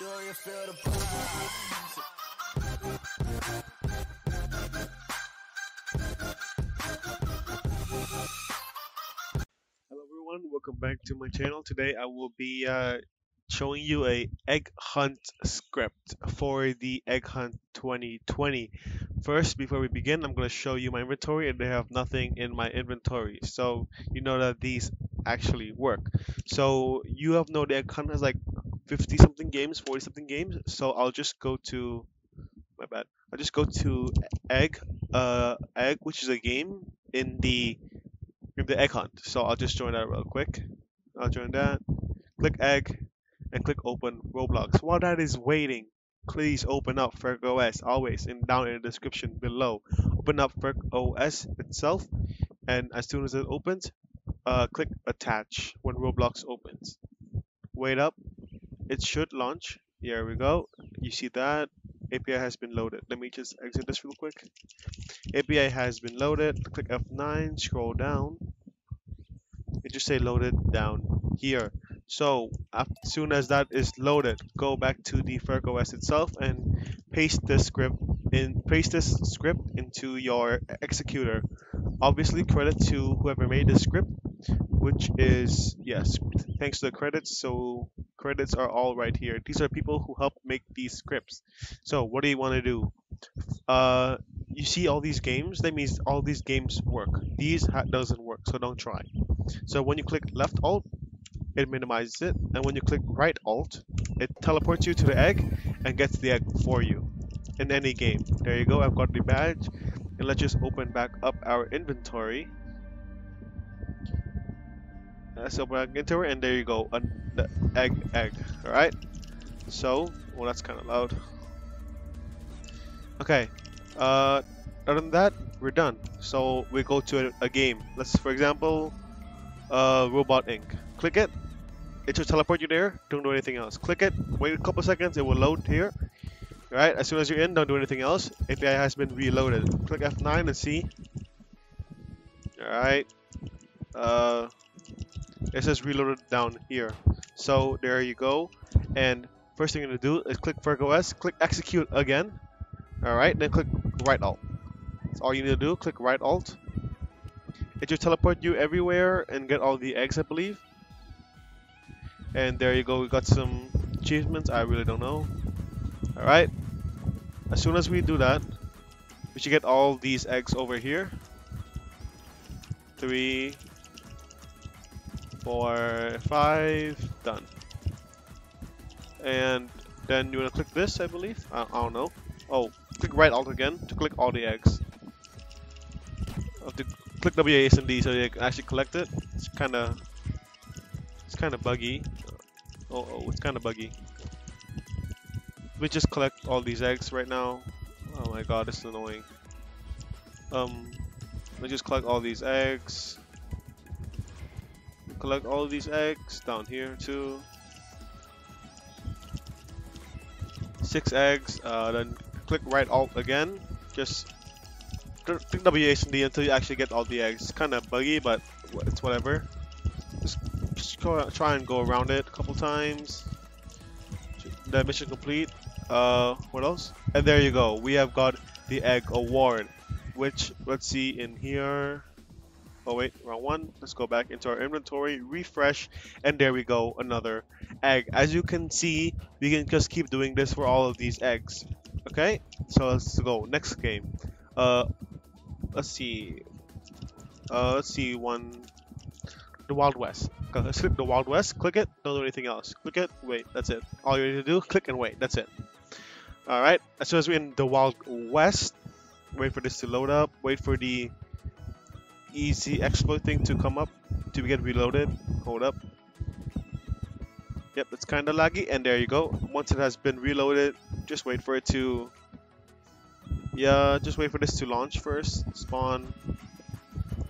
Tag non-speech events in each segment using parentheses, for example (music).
You feel the? Hello everyone, welcome back to my channel. Today I will be uh, showing you a egg hunt script for the egg hunt 2020. First, before we begin, I'm going to show you my inventory and they have nothing in my inventory. So you know that these actually work. So you have know the egg hunt has like 50 something games, 40 something games. So I'll just go to, my bad, I'll just go to egg, uh, egg, which is a game in the in the egg hunt. So I'll just join that real quick. I'll join that. Click egg and click open Roblox. While that is waiting, please open up FurkOS always and down in the description below. Open up Ferg OS itself and as soon as it opens, uh, click attach when Roblox opens. Wait up. It should launch. Here we go. You see that. API has been loaded. Let me just exit this real quick. API has been loaded. Click F9, scroll down. It just say loaded down here. So as soon as that is loaded, go back to the FurkOS itself and paste this script in paste this script into your executor. Obviously, credit to whoever made the script, which is yes, thanks to the credits. So credits are all right here. These are people who help make these scripts. So what do you want to do? Uh, you see all these games, that means all these games work. These doesn't work, so don't try. So when you click left alt, it minimizes it, and when you click right alt, it teleports you to the egg and gets the egg for you in any game. There you go, I've got the badge, and let's just open back up our inventory. Let's open into inventory, and there you go, an egg, egg. All right. So, well, that's kind of loud. Okay. Uh, other than that, we're done. So we go to a, a game. Let's, for example, uh, Robot Inc. Click it. It should teleport you there. Don't do anything else. Click it. Wait a couple seconds. It will load here. Alright, as soon as you're in, don't do anything else. API has been reloaded. Click F9 and see. Alright. Uh, it says reloaded down here. So there you go. And first thing you're gonna do is click FurkOS, click execute again. Alright, then click right alt. That's all you need to do. Click right alt. It should teleport you everywhere and get all the eggs, I believe. And there you go. We got some achievements. I really don't know. Alright. As soon as we do that, we should get all these eggs over here. Three, four, five, done. And then you wanna click this, I believe. I, I don't know. Oh, click right alt again to click all the eggs. To click WASD so you can actually collect it. It's kind of, it's kind of buggy. Oh, oh, it's kind of buggy. We just collect all these eggs right now. Oh my god, this is annoying. Um, we just collect all these eggs. Collect all these eggs down here too. Six eggs. Uh, then click right alt again. Just click WASD until you actually get all the eggs. It's kind of buggy, but it's whatever. Just, just go, try and go around it a couple times. The mission complete. Uh, what else? And there you go. We have got the egg award, which let's see in here. Oh wait, wrong one. Let's go back into our inventory, refresh, and there we go, another egg. As you can see, we can just keep doing this for all of these eggs. Okay, so let's go next game. Uh, let's see. Uh, let's see one. The Wild West. Let's click the Wild West. Click it. Don't do anything else. Click it. Wait. That's it. All you need to do, click and wait. That's it. All right. As soon as we're in the Wild West, wait for this to load up. Wait for the easy exploit thing to come up to get reloaded. Hold up. Yep, it's kind of laggy, and there you go. Once it has been reloaded, just wait for it to. Yeah, just wait for this to launch first. Spawn.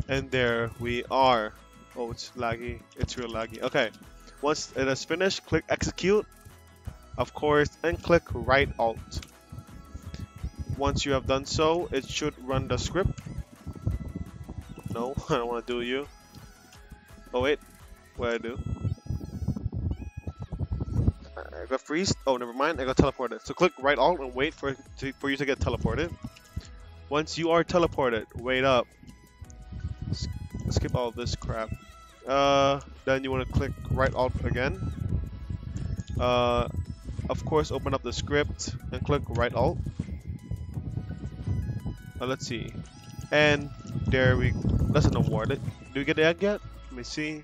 And there we are. Oh, it's laggy. It's real laggy. Okay. Once it has finished, click execute, of course, and click right alt. Once you have done so, it should run the script. No, (laughs) I don't want to do you. Oh wait, what I do? I got freeze. Oh, never mind. I got teleported. So click right alt and wait for to, for you to get teleported. Once you are teleported, wait up. S skip all this crap. Uh, then you want to click right alt again. Uh, of course, open up the script and click right alt. Uh, let's see. And there we. That's an award. Do we get the egg yet? Let me see.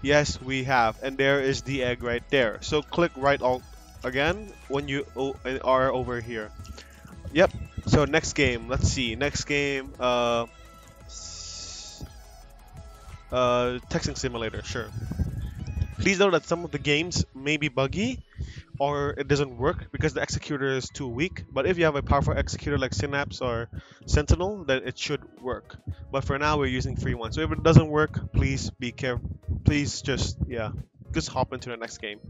Yes, we have. And there is the egg right there. So click right alt again when you are over here. Yep. So next game. Let's see. Next game. Uh, uh, texting simulator. Sure. Please note that some of the games may be buggy or it doesn't work because the executor is too weak. But if you have a powerful executor like Synapse or Sentinel, then it should work. But for now, we're using free one. So if it doesn't work, please be careful. Please just, yeah, just hop into the next game.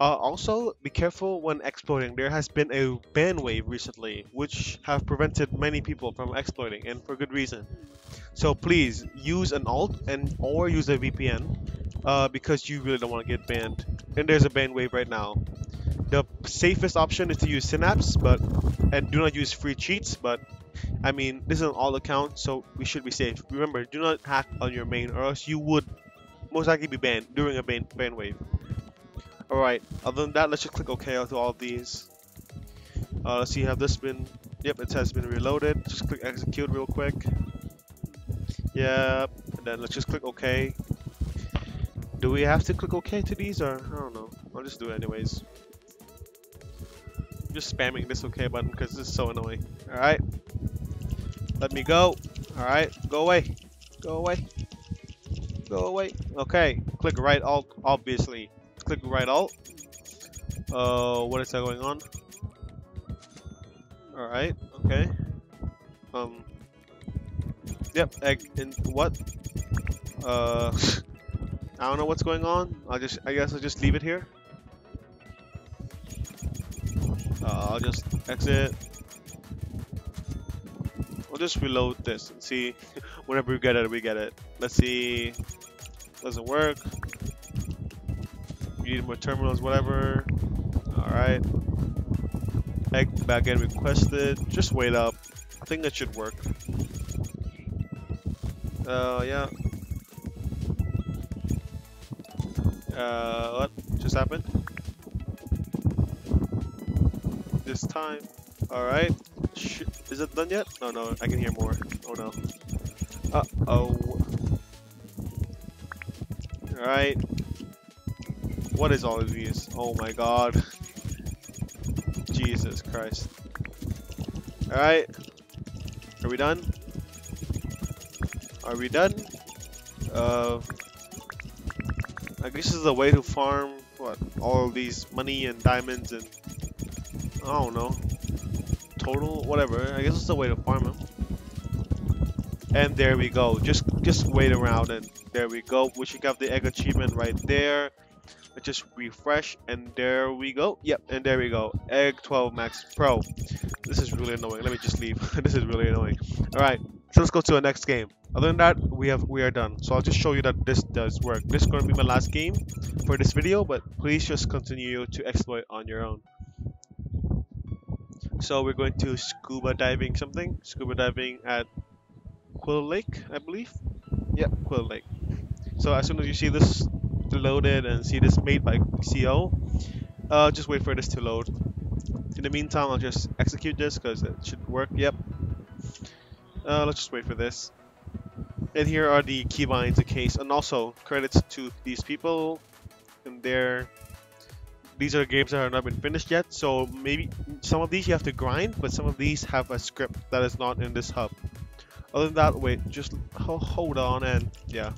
Uh, also, be careful when exploiting. There has been a ban wave recently, which have prevented many people from exploiting, and for good reason. So please use an alt and or use a VPN uh, because you really don't want to get banned. And there's a ban wave right now. The safest option is to use Synapse, but and do not use free cheats. But I mean, this is an all account, so we should be safe. Remember, do not hack on your main, or else you would most likely be banned during a ban, ban wave. Alright, other than that, let's just click OK to all of these. Uh, let's see, have this been... Yep, it has been reloaded. Just click execute real quick. Yep, and then let's just click OK. Do we have to click OK to these or I don't know. I'll just do it anyways. I'm just spamming this OK button because this is so annoying. Alright. Let me go. Alright, go away. Go away. Go away. Okay, click right alt, obviously. Click right alt. Uh, what is that going on? Alright, okay. Um, yep, egg in what? Uh, (laughs) I don't know what's going on. I'll just, I guess I'll just leave it here. Uh, I'll just exit. We'll just reload this and see. (laughs) Whenever we get it, we get it. Let's see. Doesn't work. You need more terminals, whatever. Alright. Egg backend requested. Just wait up. I think that should work. Uh, yeah. Uh, what just happened? This time. Alright. Is it done yet? No, no, I can hear more. Oh no. Uh oh. Alright. What is all of these? Oh my god. (laughs) Jesus Christ. Alright. Are we done? Are we done? Uh, I guess this is a way to farm what all these money and diamonds and I don't know total whatever. I guess it's a way to farm them. And there we go. Just just wait around and there we go. We should have the egg achievement right there. Let's just refresh and there we go. Yep, and there we go. Egg 12 Max Pro. This is really annoying. Let me just leave. (laughs) this is really annoying. Alright, so let's go to the next game. Other than that, we have we are done. So I'll just show you that this does work. This is going to be my last game for this video, but please just continue to exploit on your own. So we're going to scuba diving something. Scuba diving at Quill Lake, I believe. Yep, Quill Lake. So as soon as you see this loaded and see this made by CO, uh, just wait for this to load. In the meantime, I'll just execute this because it should work. Yep. Uh, let's just wait for this. And here are the keybinds in case, and also credits to these people and their. These are games that have not been finished yet, so maybe some of these you have to grind, but some of these have a script that is not in this hub. Other than that, wait, just hold on and yeah.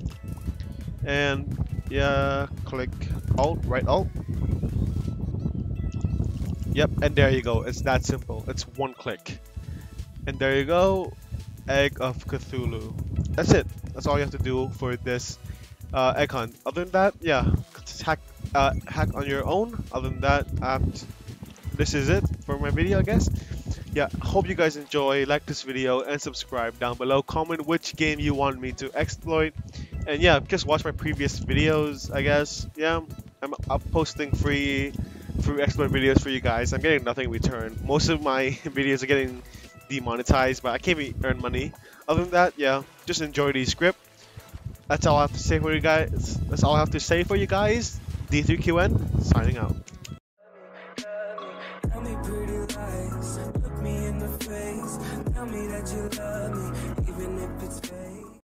And yeah, click Alt, right Alt. Yep, and there you go. It's that simple. It's one click. And there you go. Egg of Cthulhu. That's it. That's all you have to do for this uh, egg hunt. Other than that, yeah, hack, uh, hack on your own. Other than that, um, this is it for my video, I guess. Yeah, hope you guys enjoy. Like this video and subscribe down below. Comment which game you want me to exploit. And yeah, just watch my previous videos, I guess. Yeah. I'm up posting free free exploit videos for you guys. I'm getting nothing in return. Most of my (laughs) videos are getting demonetized, but I can't even earn money. Other than that, yeah, just enjoy the script. That's all I have to say for you guys. That's all I have to say for you guys. D3QN signing out.